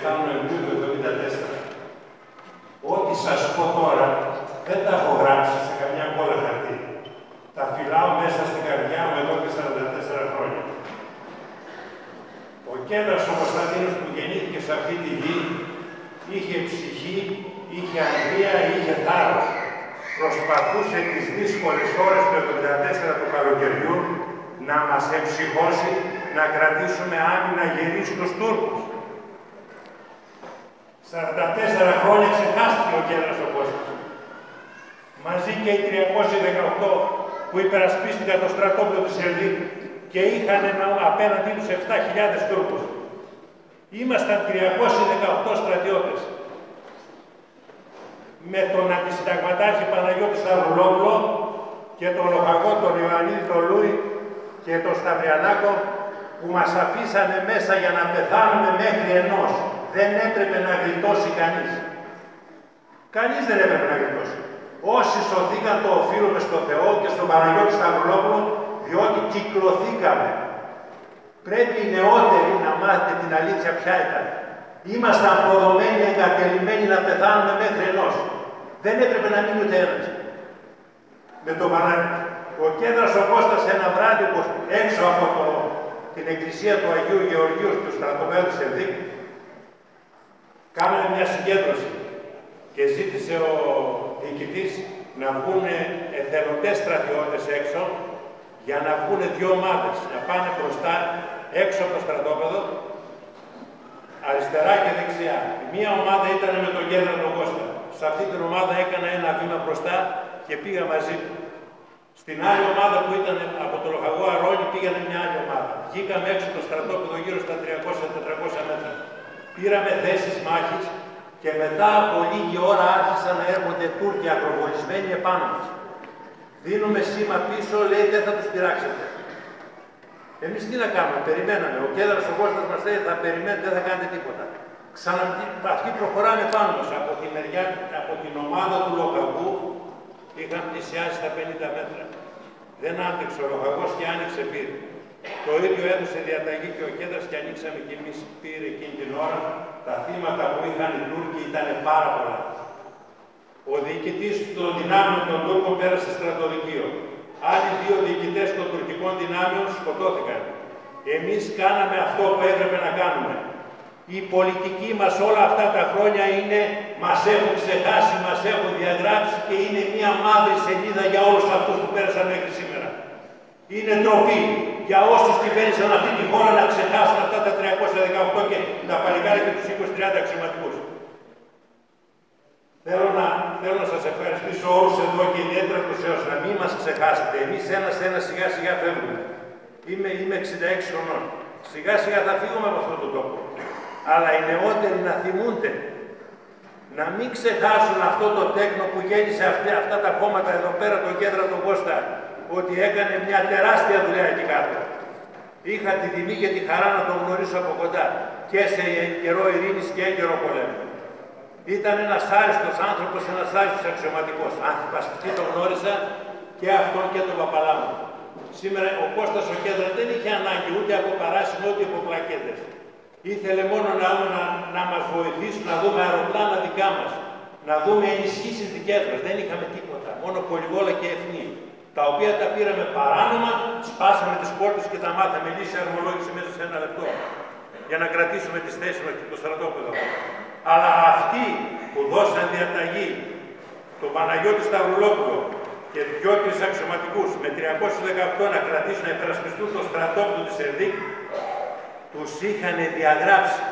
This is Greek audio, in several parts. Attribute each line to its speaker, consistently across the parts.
Speaker 1: 27 Νοεμβρίου του 1974. Ό,τι σας πω τώρα δεν τα έχω γράψει σε καμιά κόλλα χαρτί. Τα φυλάω μέσα στην καρδιά μου εδώ και 44 χρόνια. Ο Κέντρας ο Κωνσταντίνος που γεννήθηκε σε αυτή τη γη είχε ψυχή, είχε αγρία, είχε θάρρος. Προσπαθούσε τις δύσκολες ώρες του 1974 του καλοκαιριού να μας εμψυχώσει, να κρατήσουμε άμυνα γερή στους Τούρκους. 44 χρόνια ξεχάστηκε ο Κέντρας ο Κώστας. Μαζί και οι 318 που υπερασπίστηκαν το στρατόπεδο της Ελδίκ και είχαν απέναντί τους 7.000 Τούρκους. Ήμασταν 318 στρατιώτες. Με τον αντισυνταγματάρχη Παναγιώτη Σταυρουλόπουλο και τον λοχαγό τον Ιωαννίδη τον Λούι και τον Σταυριανάκο που μας αφήσανε μέσα για να πεθάνουμε μέχρι ενός. Δεν έπρεπε να γλιτώσει κανείς. Κανείς δεν έπρεπε να γλιτώσει. Όσοι σωθήκαν το οφείλουμε στο Θεό και στον Παναγιώτη Σταυρουλόπουλο διότι κυκλωθήκαμε. Πρέπει οι νεότεροι να μάθετε την αλήθεια ποια ήταν. Ήμασταν αποδομένοι, εγκατελειμμένοι να πεθάνουμε μέχρι ενός. Δεν έπρεπε να μείνει ούτε ένας. Με το Ο Κέντρας ο Κώστας ένα βράδυ έξω από το, την εκκλησία του Αγίου Γεωργίου του στρατοπέδου Σερδίκ κάναμε μια συγκέντρωση και ζήτησε ο διοικητής να βγουν εθελοντές στρατιώτες έξω για να βγουν δύο ομάδες, να πάνε μπροστά, έξω από το στρατόπεδο, αριστερά και δεξιά. μία ομάδα ήταν με τον Γέδρα τον Κώστα. Σε αυτή την ομάδα έκανα ένα βήμα μπροστά και πήγα μαζί του. Στην άλλη ομάδα που ήταν από το Λοχαγό Αρώνη πήγανε μια άλλη ομάδα. Βγήκαμε έξω το στρατόπεδο γύρω στα 300-400 μέτρα. Πήραμε θέσεις μάχης και μετά από λίγη ώρα άρχισαν να έρχονται Τούρκοι ακροβολισμένοι επάνω μας. Δίνουμε σήμα πίσω, λέει δεν θα τους πειράξετε. Εμείς τι να κάνουμε, περιμέναμε. Ο Κέδρας ο Κώστας μας λέει θα περιμένετε, δεν θα κάνετε τίποτα. Ξανα... Αυτοί προχωράνε πάνω μας από τη μεριά, από την ομάδα του Λοχαγού, είχαν πλησιάσει στα 50 μέτρα. Δεν άντεξε ο Λοχαγός και άνοιξε πύρη. Το ίδιο έδωσε διαταγή και ο Κέντρας και ανοίξαμε κι εμείς πύρη εκείνη την ώρα. Τα θύματα που είχαν οι Τούρκοι ήταν πάρα πολλά. Ο διοικητής των δυνάμεων των Τούρκων πέρασε στρατοδικείο. Άλλοι δύο διοικητές των τουρκικών δυνάμεων σκοτώθηκαν. Εμείς κάναμε αυτό που έπρεπε να κάνουμε. Η πολιτική μας όλα αυτά τα χρόνια είναι, μας έχουν ξεχάσει, μας έχουν διαγράψει και είναι μια μαύρη σελίδα για όλους αυτούς που πέρασαν μέχρι σήμερα. Είναι ντροπή για όσους κυβέρνησαν αυτή τη χώρα να ξεχάσουν αυτά τα 318 και τα παλικάρια και τους 20-30 αξιωματικούς. Θέλω να, θέλω να σας ευχαριστήσω όλους εδώ και ιδιαίτερα τους έως να μην μας ξεχάσετε. Εμείς ένα-ένα σιγά σιγά φεύγουμε. Είμαι, είμαι 66 χρονών. Σιγά σιγά θα φύγουμε από αυτόν τον τόπο. Αλλά οι νεότεροι να θυμούνται. Να μην ξεχάσουν αυτό το τέκνο που γέννησε αυτά, αυτά τα κόμματα εδώ πέρα, το κέντρο του Κώστα, ότι έκανε μια τεράστια δουλειά εκεί κάτω. Είχα τη τιμή και τη χαρά να τον γνωρίσω από κοντά και σε καιρό ειρήνης και έγκαιρο πολέμου. Ήταν ένας άριστος άνθρωπος, ένας άριστος αξιωματικός. Αντιπαστική τον γνώρισα και αυτόν και τον Παπαλάμο. Σήμερα ο Κώστας ο Κέντρας δεν είχε ανάγκη ούτε από παράσημο ούτε από πλακέτες. Ήθελε μόνο να, να, να μας βοηθήσουν να δούμε αεροπλάνα δικά μας. Να δούμε ενισχύσεις δικές μας. Δεν είχαμε τίποτα. Μόνο πολυβόλα και εθνή. Τα οποία τα πήραμε παράνομα, σπάσαμε τις πόρτες και τα μάθαμε. Λύση αρμολόγηση μέσα σε ένα λεπτό. Για να κρατήσουμε τις θέσεις μας και το στρατόπεδο. Αλλά αυτοί που δώσαν διαταγή, τον Παναγιώτη Σταυρουλόπουλο και δυο-τρει αξιωματικούς με 318 να κρατήσουν να υπερασπιστούν το στρατόπεδο της Ερδίκ, τους είχαν διαγράψει.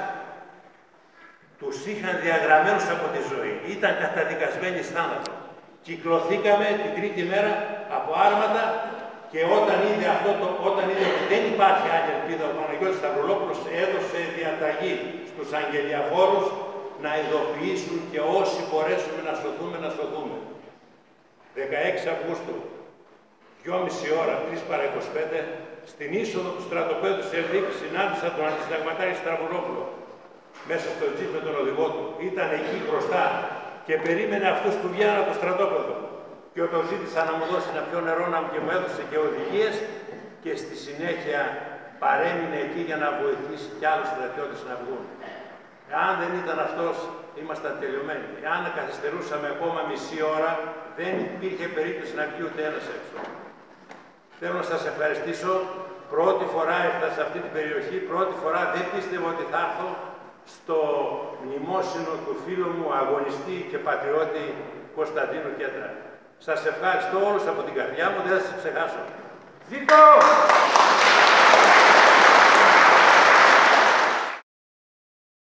Speaker 1: Τους είχαν διαγραμμένους από τη ζωή. Ήταν καταδικασμένοι θάνατο. Κυκλωθήκαμε την τρίτη μέρα από άρματα και όταν είδε, αυτό το, όταν είδε ότι δεν υπάρχει άλλη ελπίδα, ο Παναγιώτης Σταυρολόπουλος έδωσε διαταγή στους αγγελιαφόρους να ειδοποιήσουν και όσοι μπορέσουμε να σωθούμε, να σωθούμε. 16 Αυγούστου, 2,5 ώρα, 3 παρα 25, στην είσοδο του στρατοπέδου της Ελδίκης συνάντησα τον αντισυνταγματάρη Στραβολόπουλο μέσα στο τζιπ με τον οδηγό του. Ήταν εκεί μπροστά και περίμενε αυτούς που βγαίνουν από το στρατόπεδο. και όταν ζήτησα να μου δώσει ένα πιο νερό να μου και μου έδωσε και οδηγίες και στη συνέχεια παρέμεινε εκεί για να βοηθήσει κι άλλους στρατιώτες να βγουν. Αν δεν ήταν αυτός, ήμασταν τελειωμένοι. Αν καθυστερούσαμε ακόμα μισή ώρα, δεν υπήρχε περίπτωση να βγει ούτε ένας έξω. Θέλω να σας ευχαριστήσω. Πρώτη φορά ήρθα σε αυτή την περιοχή, πρώτη φορά δεν πίστευα ότι θα έρθω στο μνημόσυνο του φίλου μου, αγωνιστή και πατριώτη Κωνσταντίνου Κέντρα. Σας ευχαριστώ όλους από την καρδιά μου, δεν θα σας ξεχάσω. Ζήτω!